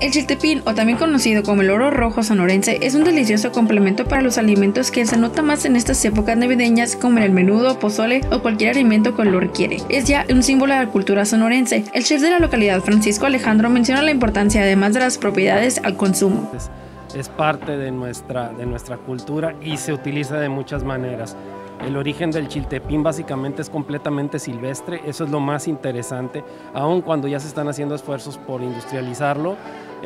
El chiltepín, o también conocido como el oro rojo sonorense, es un delicioso complemento para los alimentos que se nota más en estas épocas navideñas como en el menudo, pozole o cualquier alimento que lo requiere. Es ya un símbolo de la cultura sonorense. El chef de la localidad, Francisco Alejandro, menciona la importancia además de las propiedades al consumo. Es, parte de nuestra, de nuestra cultura y se utiliza de muchas maneras. El origen del chiltepín básicamente es completamente silvestre, eso es lo más interesante, aun cuando ya se están haciendo esfuerzos por industrializarlo,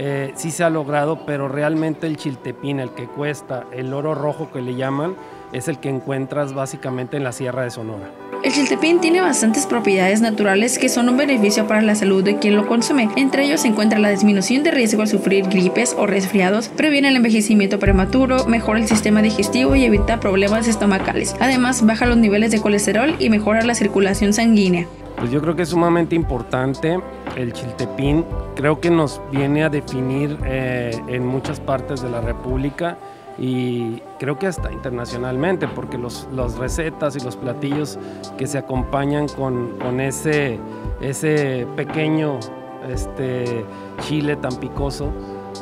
eh, sí se ha logrado, pero realmente el chiltepín, el que cuesta, el oro rojo que le llaman, es el que encuentras básicamente en la Sierra de Sonora. El chiltepín tiene bastantes propiedades naturales que son un beneficio para la salud de quien lo consume. Entre ellos se encuentra la disminución de riesgo al sufrir gripes o resfriados, previene el envejecimiento prematuro, mejora el sistema digestivo y evita problemas estomacales. Además, baja los niveles de colesterol y mejora la circulación sanguínea. Pues yo creo que es sumamente importante el chiltepín. Creo que nos viene a definir eh, en muchas partes de la República y creo que hasta internacionalmente, porque los, las recetas y los platillos que se acompañan con, con ese, ese pequeño este, chile tan picoso,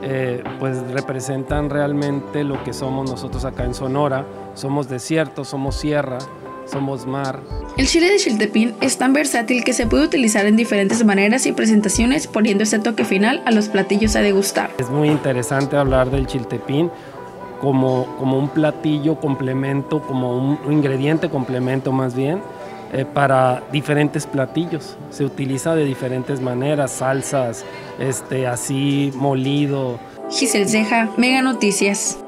eh, pues representan realmente lo que somos nosotros acá en Sonora. Somos desierto, somos sierra, somos mar. El chile de chiltepín es tan versátil que se puede utilizar en diferentes maneras y presentaciones poniendo ese toque final a los platillos a degustar. Es muy interesante hablar del chiltepín como, como un platillo complemento, como un, ingrediente complemento más bien, eh, para diferentes platillos. Se utiliza de diferentes maneras, salsas, este, así molido. Giselle Ceja, Mega Noticias.